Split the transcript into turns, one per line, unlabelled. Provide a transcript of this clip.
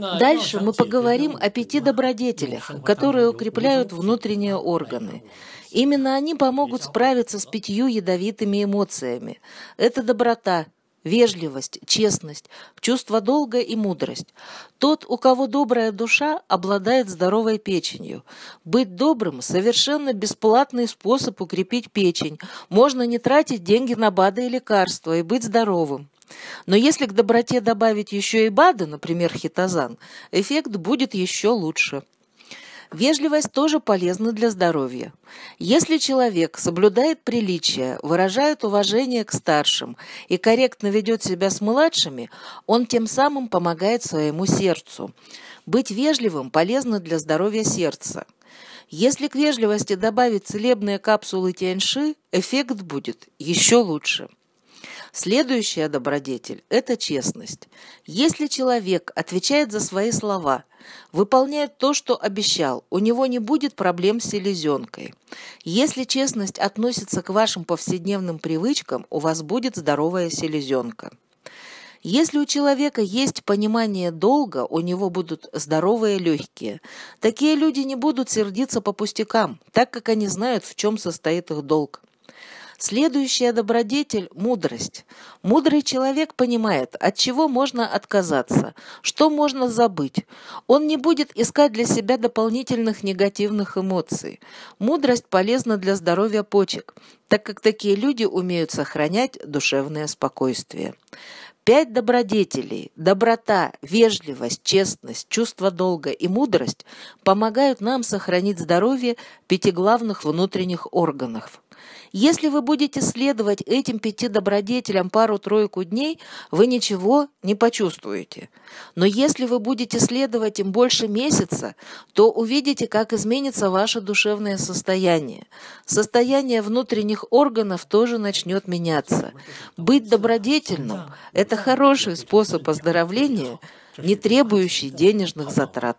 Дальше мы поговорим о пяти добродетелях, которые укрепляют внутренние органы. Именно они помогут справиться с пятью ядовитыми эмоциями. Это доброта, вежливость, честность, чувство долга и мудрость. Тот, у кого добрая душа, обладает здоровой печенью. Быть добрым – совершенно бесплатный способ укрепить печень. Можно не тратить деньги на БАДы и лекарства и быть здоровым. Но если к доброте добавить еще и БАДы, например, хитозан, эффект будет еще лучше. Вежливость тоже полезна для здоровья. Если человек соблюдает приличия, выражает уважение к старшим и корректно ведет себя с младшими, он тем самым помогает своему сердцу. Быть вежливым полезно для здоровья сердца. Если к вежливости добавить целебные капсулы тяньши, эффект будет еще лучше. Следующая добродетель – это честность. Если человек отвечает за свои слова, выполняет то, что обещал, у него не будет проблем с селезенкой. Если честность относится к вашим повседневным привычкам, у вас будет здоровая селезенка. Если у человека есть понимание долга, у него будут здоровые легкие. Такие люди не будут сердиться по пустякам, так как они знают, в чем состоит их долг. Следующая добродетель – мудрость. Мудрый человек понимает, от чего можно отказаться, что можно забыть. Он не будет искать для себя дополнительных негативных эмоций. Мудрость полезна для здоровья почек, так как такие люди умеют сохранять душевное спокойствие. Пять добродетелей – доброта, вежливость, честность, чувство долга и мудрость – помогают нам сохранить здоровье пяти главных внутренних органов. Если вы будете следовать этим пяти добродетелям пару-тройку дней, вы ничего не почувствуете. Но если вы будете следовать им больше месяца, то увидите, как изменится ваше душевное состояние. Состояние внутренних органов тоже начнет меняться. Быть добродетельным – это хороший способ оздоровления, не требующий денежных затрат.